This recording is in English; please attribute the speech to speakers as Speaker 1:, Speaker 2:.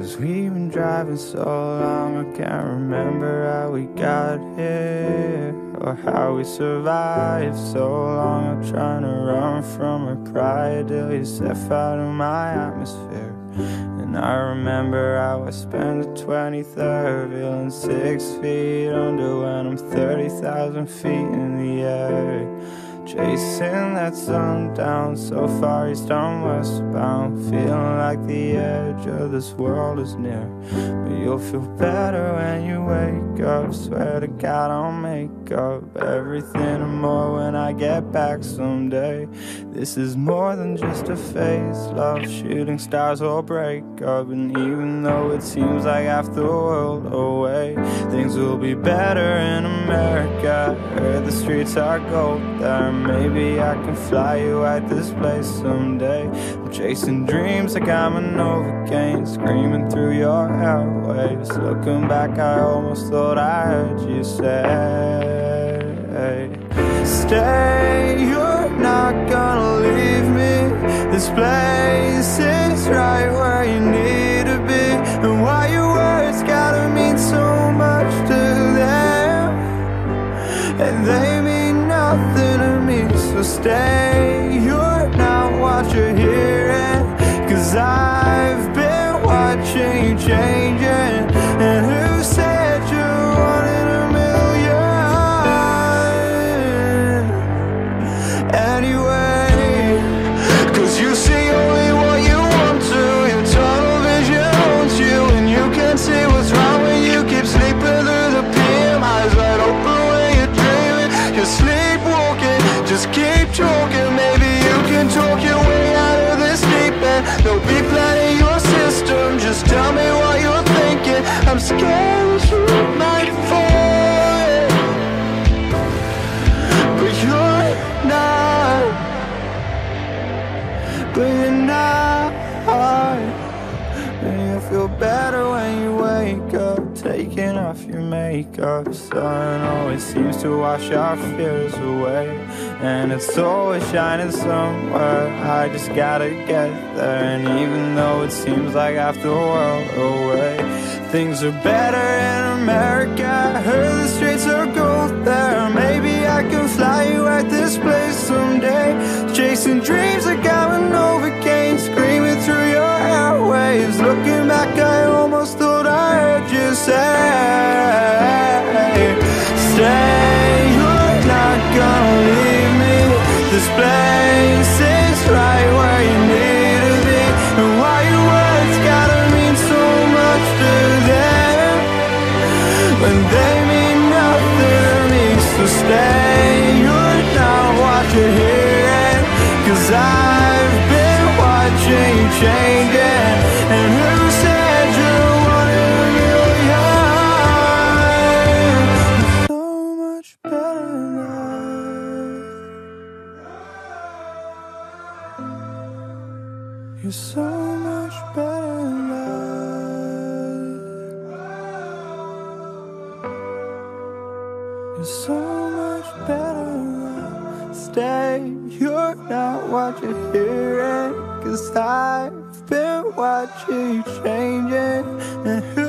Speaker 1: Cause we've been driving so long, I can't remember how we got here or how we survived so long. I'm trying to run from a pride till you step out of my atmosphere. And I remember how I spent the 23rd feeling six feet under when I'm 30,000 feet in the air. Chasing that sun down so far east I'm westbound Feeling like the edge of this world is near. But you'll feel better when you wake up. Swear to God I'll make up everything and more when I get back someday. This is more than just a phase. Love shooting stars will break up And even though it seems like half the world away Things will be better in America. Where the streets are gold there Maybe I can fly you at this place someday. I'm chasing dreams like I'm a Novocaine, screaming through your airwaves. Looking back, I almost thought I heard you say, Stay, you're not gonna leave me. This place stay, you're not what you're But you're not and you feel better when you wake up. Taking off your makeup. Sun always seems to wash our fears away. And it's always shining somewhere. I just gotta get there. And even though it seems like half the world away Things are better in America. I heard the streets are gold there Chasing dreams are I'm an I've been watching you changing And who said you wanted a million? So much better now. You're so much better now. You're so much better you're not you're hearing. Cause I've been watching you changing.